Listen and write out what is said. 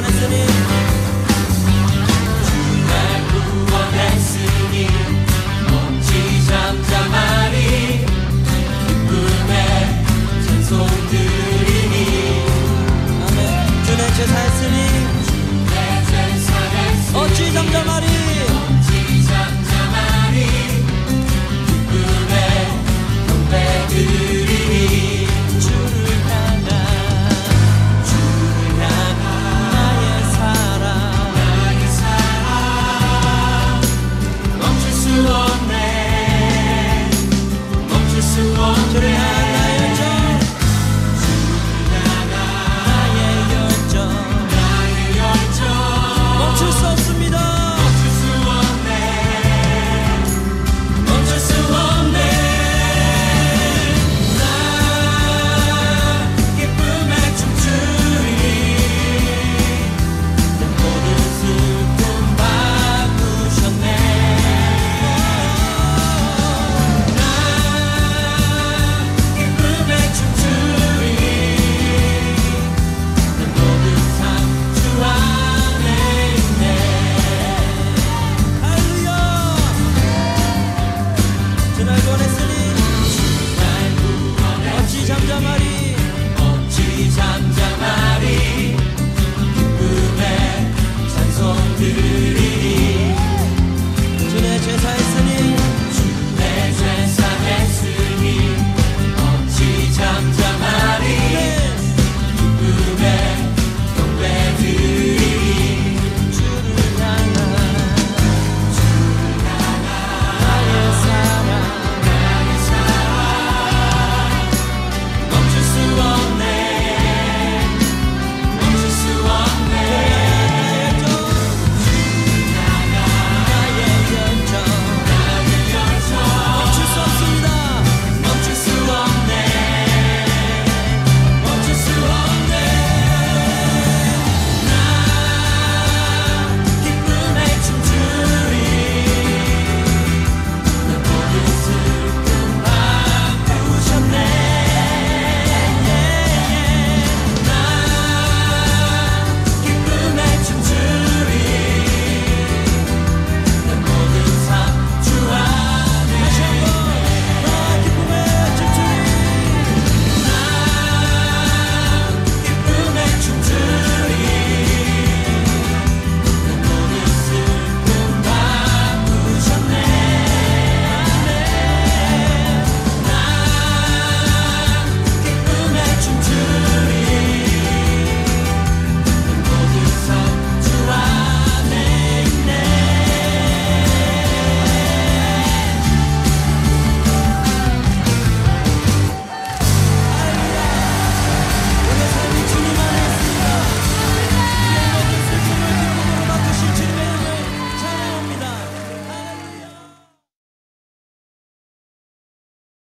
corazones unidos. 잠잠하리 어찌 잠잠하리. 기쁨의 찬송 들